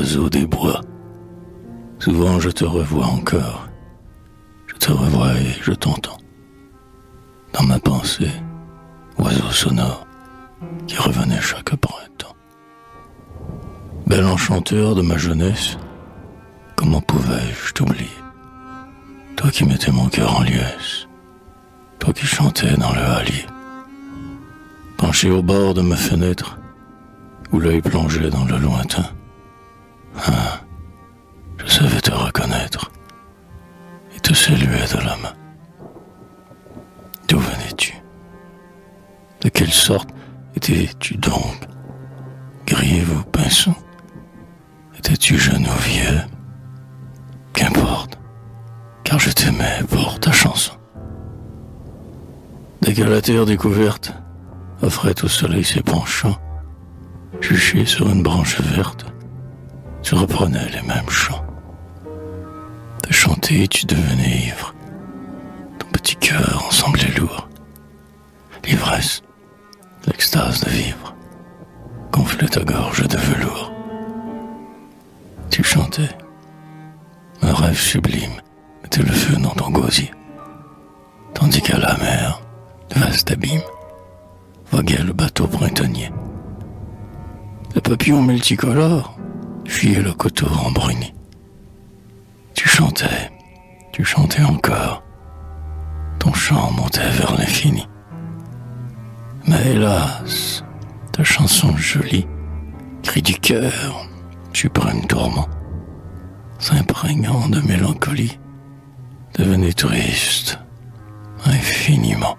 oiseau des bois. Souvent je te revois encore. Je te revois et je t'entends. Dans ma pensée, oiseau sonore qui revenait chaque printemps. Bel enchanteur de ma jeunesse, comment pouvais-je t'oublier? Toi qui mettais mon cœur en liesse, toi qui chantais dans le hallier, penché au bord de ma fenêtre, où l'œil plongeait dans le lointain. Ah, je savais te reconnaître. Et te saluer de la main. D'où venais-tu? De quelle sorte étais-tu donc? Grive ou pinson? Étais-tu jeune ou vieux? Qu'importe, car je t'aimais pour ta chanson. Dès que la terre découverte offrait au soleil ses penchants, juché sur une branche verte, tu reprenais les mêmes chants. De chanter, tu devenais ivre. Ton petit cœur en semblait lourd. L'ivresse, l'extase de vivre, gonflait ta gorge de velours. Tu chantais. Un rêve sublime mettait le feu dans ton gosier. Tandis qu'à la mer, vaste abîme, voguait le bateau printanier. Le papillon multicolore fuyait le coteau embruni. Tu chantais, tu chantais encore. Ton chant montait vers l'infini. Mais hélas, ta chanson jolie, cri du cœur, suprême tourment, s'imprégnant de mélancolie, devenait triste, infiniment.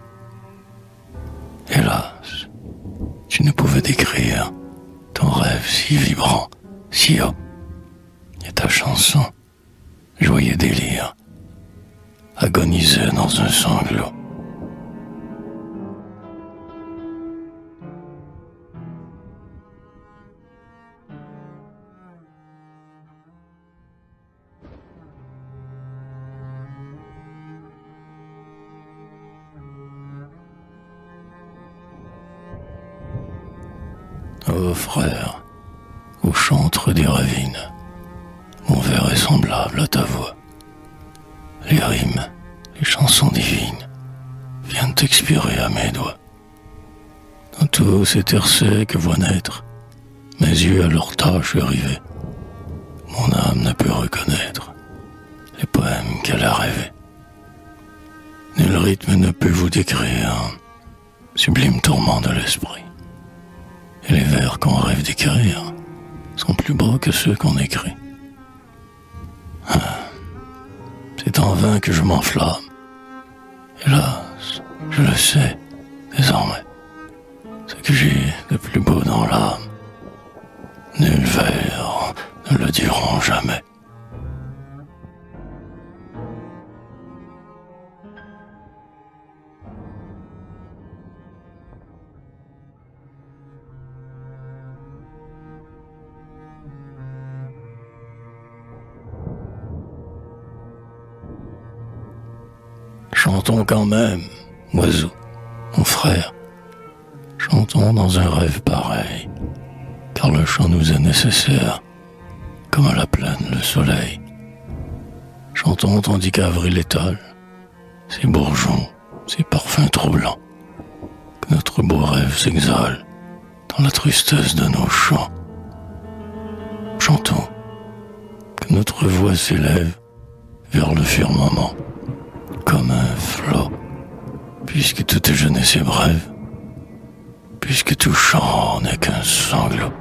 Hélas, tu ne pouvais décrire ton rêve si vibrant, si haut, et ta chanson, joyeux délire, agonisait dans un sanglot. Oh frère, au chantre des ravines, mon verre est semblable à ta voix. Les rimes, les chansons divines viennent expirer à mes doigts. Dans tous ces terres que voient naître mes yeux à leur tâche arrivés. Mon âme ne peut reconnaître les poèmes qu'elle a rêvés. Nul rythme ne peut vous décrire sublime tourment de l'esprit. Et les vers qu'on rêve d'écrire plus que ceux qu'on écrit. Ah, c'est en vain que je m'enflamme. Hélas, je le sais désormais. Ce que j'ai de plus beau dans l'âme, nul vers ne le diront jamais. Chantons quand même, oiseau, mon frère. Chantons dans un rêve pareil, car le chant nous est nécessaire, comme à la plaine le soleil. Chantons tandis qu'avril étale ses bourgeons, ses parfums troublants, que notre beau rêve s'exhale dans la tristesse de nos chants. Chantons, que notre voix s'élève vers le firmament comme un flot, puisque toute jeunesse est brève, puisque tout chant n'est qu'un sanglot.